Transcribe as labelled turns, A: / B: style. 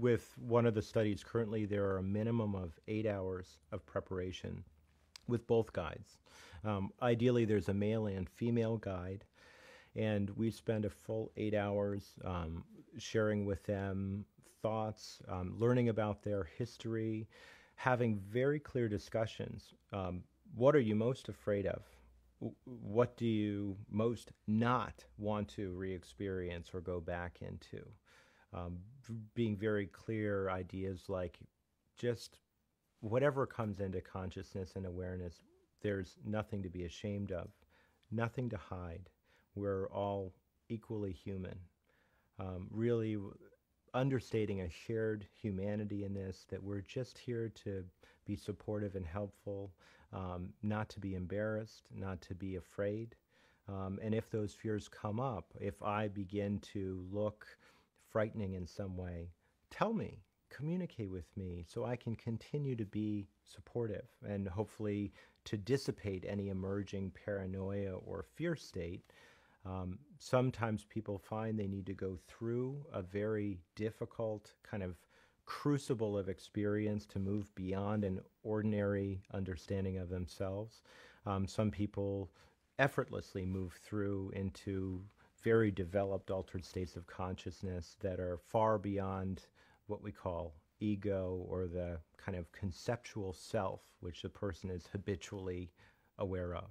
A: With one of the studies currently, there are a minimum of eight hours of preparation with both guides. Um, ideally, there's a male and female guide, and we spend a full eight hours um, sharing with them thoughts, um, learning about their history, having very clear discussions. Um, what are you most afraid of? what do you most not want to re-experience or go back into? Um, being very clear ideas like just whatever comes into consciousness and awareness, there's nothing to be ashamed of, nothing to hide. We're all equally human. Um, really understating a shared humanity in this, that we're just here to be supportive and helpful, um, not to be embarrassed, not to be afraid. Um, and if those fears come up, if I begin to look frightening in some way, tell me, communicate with me so I can continue to be supportive and hopefully to dissipate any emerging paranoia or fear state. Um, sometimes people find they need to go through a very difficult kind of crucible of experience to move beyond an ordinary understanding of themselves. Um, some people effortlessly move through into very developed altered states of consciousness that are far beyond what we call ego or the kind of conceptual self which the person is habitually aware of.